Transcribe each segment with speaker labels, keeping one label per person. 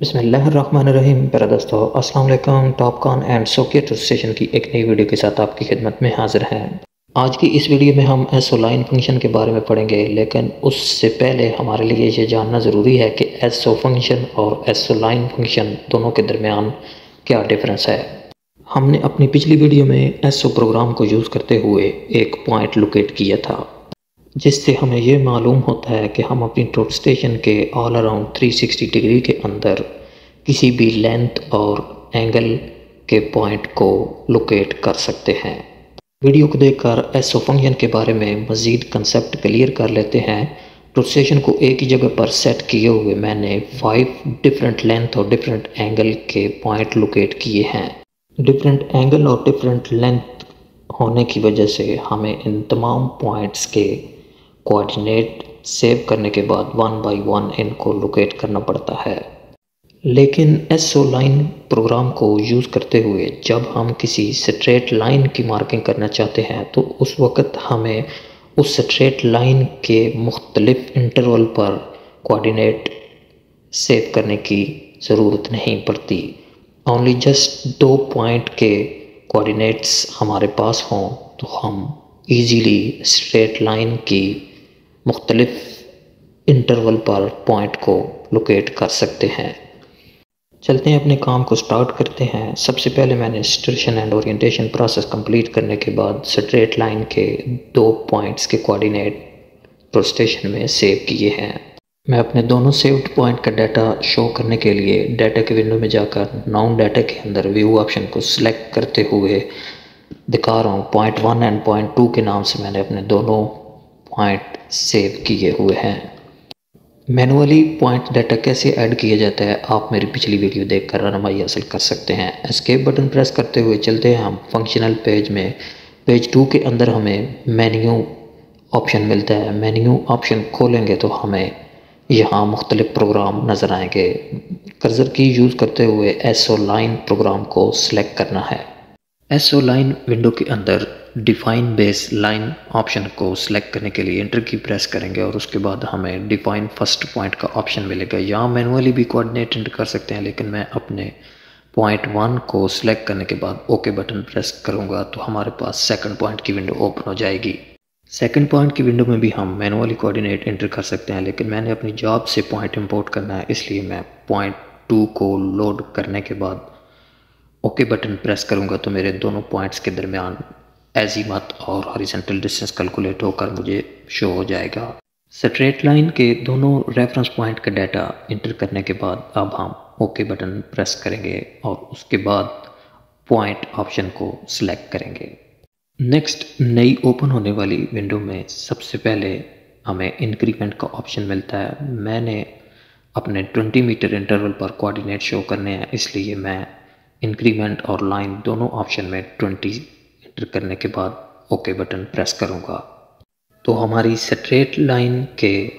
Speaker 1: बिस्मिल्लाहिर्रहमानिर्रहीम, प्यारा दोस्तों, अस्सलाम वालेकुम, टॉपकॉन एंड सोकेट स्टेशन की एक नई वीडियो के साथ आपकी खिदमत में हाजिर हैं। आज की इस वीडियो में हम एसओ लाइन फ़ंक्शन के बारे में पढ़ेंगे, लेकिन उससे पहले हमारे लिए ये जानना ज़रूरी है कि एसओ फ़ंक्शन और एसओ लाइन फ़ंक्शन दोनों के दरमियान क्या डिफरेंस है। हमने अपनी पिछली वीडियो में एसओ प्रोग्राम को यूज़ करते हुए एक पॉइंट लोकेट किया था। जिससे हमें ये मालूम होता है कि हम अपनी टोट स्टेशन के ऑल अराउंड 360 डिग्री के अंदर किसी भी लेंथ और एंगल के पॉइंट को लोकेट कर सकते हैं। वीडियो को देखकर एसओ फ़ंक्शन के बारे में मज़ीद कंसेप्ट क्लियर कर लेते हैं। टोट स्टेशन को एक ही जगह पर सेट किए हुए मैंने फाइव डिफरेंट लेंथ और डिफरेंट एंगल के पॉइंट लोकेट किए हैं। डिफरेंट एंगल और डिफरेंट लेंथ होने की वजह से हमें इन तमाम पॉइंट्स के कोऑर्डिनेट सेव करने के बाद वन बाय वन इनको लोकेट करना पड़ता है। लेकिन एसओ लाइन प्रोग्राम को यूज़ करते हुए जब हम किसी स्ट्रेट लाइन की मार्किंग करना चाहते हैं तो उस वक़्त हमें उस स्ट्रेट लाइन के मुख्तलिफ़ इंटरवल पर कोऑर्डिनेट सेव करने की ज़रूरत नहीं पड़ती। ओनली जस्ट दो पॉइंट के कोऑर्डिनेट्स हमारे पास हों तो हम इजीली स्ट्रेट लाइन की मुख्तलिफ़ इंटरवल पर पॉइंट को लोकेट कर सकते हैं। चलते हैं अपने काम को स्टार्ट करते हैं। सबसे पहले मैंने station and orientation process complete करने के बाद स्ट्रेट लाइन के दो पॉइंट्स के कोऑर्डिनेट प्रोस्टेशन में सेव किए हैं। मैं अपने दोनों सेव्ड पॉइंट का डाटा शो करने के लिए डाटा के विंडो में जाकर नाउन डाटा के अंदर व्यू ऑप्शन को सिलेक्ट करते हुए दिखा रहा हूँ। Point one and point two के नाम से मैंने अपने दोनों पॉइंट सेव किए हुए हैं। मैनुअली पॉइंट डाटा कैसे ऐड किया जाता है, आप मेरी पिछली वीडियो देखकर रनमाई हासिल कर सकते हैं। एस्केप बटन प्रेस करते हुए चलते हैं हम। फंक्शनल पेज में पेज टू के अंदर हमें मेन्यू ऑप्शन मिलता है। मेन्यू ऑप्शन खोलेंगे तो हमें यहाँ मुख्तलिफ़ प्रोग्राम नज़र आएँगे। कर्जर की यूज़ करते हुए एस ओ लाइन प्रोग्राम को सिलेक्ट करना है। एस ओ लाइन विंडो के अंदर डिफ़ाइन बेस लाइन ऑप्शन को सिलेक्ट करने के लिए इंटर की प्रेस करेंगे और उसके बाद हमें डिफ़ाइन फ़र्स्ट पॉइंट का ऑप्शन मिलेगा। यहाँ मैनुअली भी कोऑर्डिनेट इंटर कर सकते हैं, लेकिन मैं अपने पॉइंट वन को सिलेक्ट करने के बाद ओके बटन प्रेस करूँगा तो हमारे पास सेकंड पॉइंट की विंडो ओपन हो जाएगी। सेकंड पॉइंट की विंडो में भी हम मैनुअली कोऑर्डिनेट इंटर कर सकते हैं, लेकिन मैंने अपनी जॉब से पॉइंट इंपोर्ट करना है, इसलिए मैं पॉइंट टू को लोड करने के बाद ओके बटन प्रेस करूँगा तो मेरे दोनों पॉइंट्स के दरमियान एजीमत और हॉरिजेंटल डिस्टेंस कैलकुलेट होकर मुझे शो हो जाएगा। स्ट्रेट लाइन के दोनों रेफरेंस पॉइंट का डाटा इंटर करने के बाद अब हम ओके बटन प्रेस करेंगे और उसके बाद पॉइंट ऑप्शन को सिलेक्ट करेंगे। नेक्स्ट नई ओपन होने वाली विंडो में सबसे पहले हमें इंक्रीमेंट का ऑप्शन मिलता है। मैंने अपने 20 मीटर इंटरवल पर कोऑर्डिनेट शो करने हैं, इसलिए मैं इंक्रीमेंट और लाइन दोनों ऑप्शन में 20 इंटर करने के बाद ओके बटन प्रेस करूँगा। तो हमारी स्ट्रेट लाइन के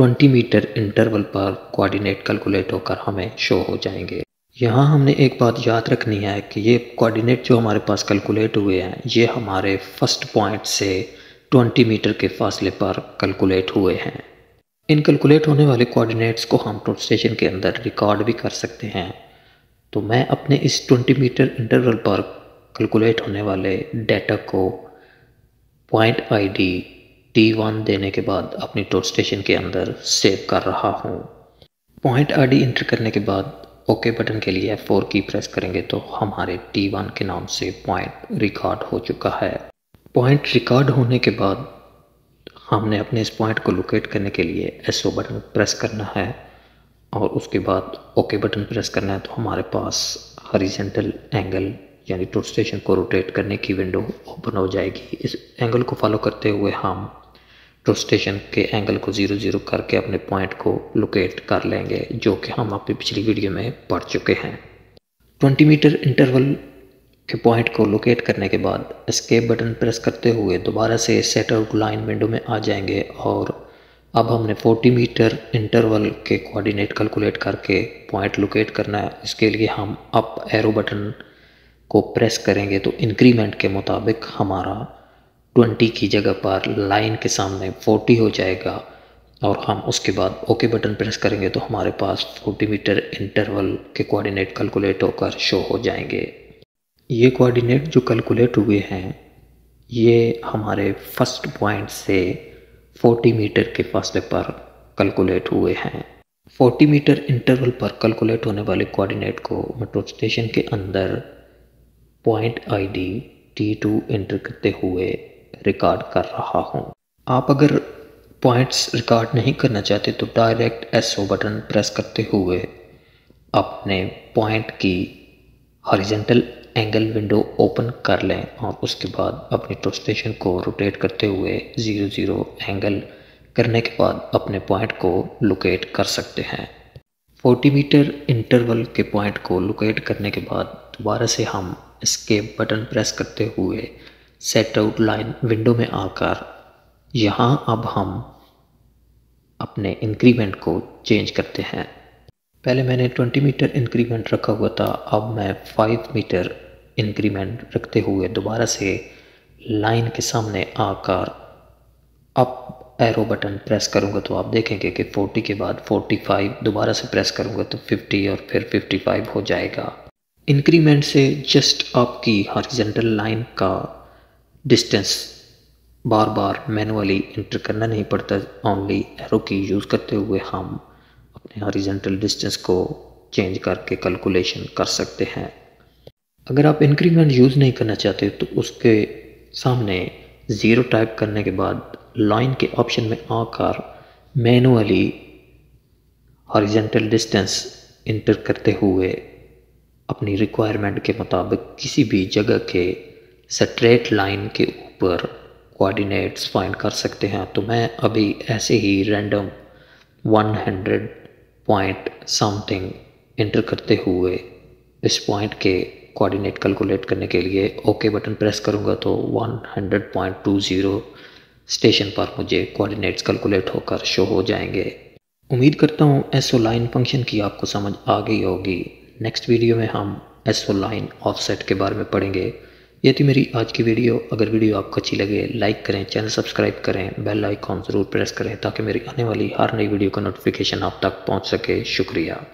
Speaker 1: 20 मीटर इंटरवल पर कोऑर्डिनेट कैलकुलेट होकर हमें शो हो जाएँगे। यहाँ हमने एक बात याद रखनी है कि ये कोऑर्डिनेट जो हमारे पास कैलकुलेट हुए हैं, ये हमारे फ़र्स्ट पॉइंट से 20 मीटर के फासले पर कैलकुलेट हुए हैं। इन कैलकुलेट होने वाले कोऑर्डिनेट्स को हम टोट स्टेशन के अंदर रिकॉर्ड भी कर सकते हैं। तो मैं अपने इस 20 मीटर इंटरवल पर कैलकुलेट होने वाले डेटा को पॉइंट आईडी वन देने के बाद अपनी टोट स्टेशन के अंदर सेव कर रहा हूँ। पॉइंट आईडी इंटर करने के बाद ओके बटन के लिए फोर की प्रेस करेंगे तो हमारे टी वन के नाम से पॉइंट रिकॉर्ड हो चुका है। पॉइंट रिकॉर्ड होने के बाद हमने अपने इस पॉइंट को लोकेट करने के लिए एस ओ बटन प्रेस करना है और उसके बाद ओके बटन प्रेस करना है तो हमारे पास हरिजेंटल एंगल यानी टूट स्टेशन को रोटेट करने की विंडो ओपन हो जाएगी। इस एंगल को फॉलो करते हुए हम टूट स्टेशन के एंगल को ज़ीरो ज़ीरो करके अपने पॉइंट को लोकेट कर लेंगे, जो कि हम अपनी पिछली वीडियो में पढ़ चुके हैं। 20 मीटर इंटरवल के पॉइंट को लोकेट करने के बाद स्केप बटन प्रेस करते हुए दोबारा से सेट आउट लाइन विंडो में आ जाएँगे और अब हमने 40 मीटर इंटरवल के कोऑर्डिनेट कैलकुलेट करके पॉइंट लोकेट करना है। इसके लिए हम अप एरो बटन को प्रेस करेंगे तो इंक्रीमेंट के मुताबिक हमारा 20 की जगह पर लाइन के सामने 40 हो जाएगा और हम उसके बाद ओके बटन प्रेस करेंगे तो हमारे पास 40 मीटर इंटरवल के कोऑर्डिनेट कैलकुलेट होकर शो हो जाएँगे। ये कोऑर्डिनेट जो कैलकुलेट हुए हैं, ये हमारे फ़र्स्ट पॉइंट से 40 मीटर के फासले पर कैलकुलेट हुए हैं। 40 मीटर इंटरवल पर कैलकुलेट होने वाले कोऑर्डिनेट को मेट्रो स्टेशन के अंदर पॉइंट आईडी T2 एंटर करते हुए रिकॉर्ड कर रहा हूँ। आप अगर पॉइंट्स रिकॉर्ड नहीं करना चाहते तो direct S O button press करते हुए अपने पॉइंट की हॉरिजेंटल एंगल विंडो ओपन कर लें और उसके बाद अपनी टो स्टेशन को रोटेट करते हुए ज़ीरो ज़ीरो एंगल करने के बाद अपने पॉइंट को लोकेट कर सकते हैं। 40 मीटर इंटरवल के पॉइंट को लोकेट करने के बाद दोबारा से हम स्केप बटन प्रेस करते हुए सेट आउट लाइन विंडो में आकर यहाँ अब हम अपने इंक्रीमेंट को चेंज करते हैं। पहले मैंने 20 मीटर इंक्रीमेंट रखा हुआ था, अब मैं 5 मीटर इंक्रीमेंट रखते हुए दोबारा से लाइन के सामने आकर अप एरो बटन प्रेस करूँगा तो आप देखेंगे कि 40 के बाद 45 दोबारा से प्रेस करूँगा तो 50 और फिर 55 हो जाएगा। इंक्रीमेंट से जस्ट आपकी हॉरिजेंटल लाइन का डिस्टेंस बार बार मैनुअली इंटर करना नहीं पड़ता। ओनली एरो की यूज़ करते हुए हम अपने हॉरिजेंटल डिस्टेंस को चेंज करके कैलकुलेशन कर सकते हैं। अगर आप इंक्रीमेंट यूज़ नहीं करना चाहते तो उसके सामने ज़ीरो टाइप करने के बाद लाइन के ऑप्शन में आकर मैनुअली हॉरिजेंटल डिस्टेंस इंटर करते हुए अपनी रिक्वायरमेंट के मुताबिक किसी भी जगह के स्ट्रेट लाइन के ऊपर कोऑर्डिनेट्स फाइंड कर सकते हैं। तो मैं अभी ऐसे ही रैंडम 100 पॉइंट समथिंग इंटर करते हुए इस पॉइंट के कोऑर्डिनेट कैलकुलेट करने के लिए ओके बटन प्रेस करूँगा तो 100.20 स्टेशन पर मुझे कोऑर्डिनेट्स कैलकुलेट होकर शो हो जाएँगे। उम्मीद करता हूँ एसओ लाइन फ़ंक्शन की आपको समझ आ गई होगी। नेक्स्ट वीडियो में हम एस ओ लाइन ऑफसेट के बारे में पढ़ेंगे। ये थी मेरी आज की वीडियो अगर वीडियो आपको अच्छी लगे लाइक करें चैनल सब्सक्राइब करें बेल आइकॉन ज़रूर प्रेस करें ताकि मेरी आने वाली हर नई वीडियो का नोटिफिकेशन आप तक पहुँच सके। शुक्रिया।